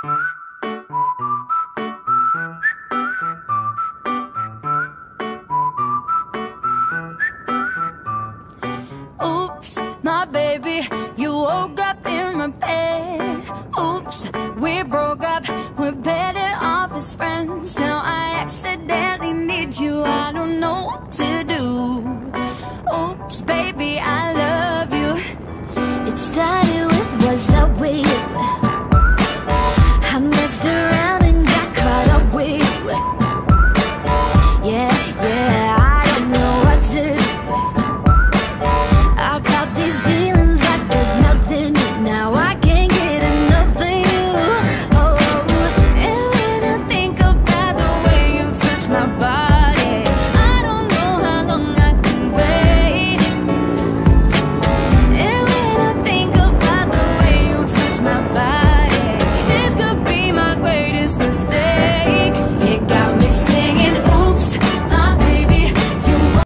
Oops, my baby, you woke up in my bed. Oops.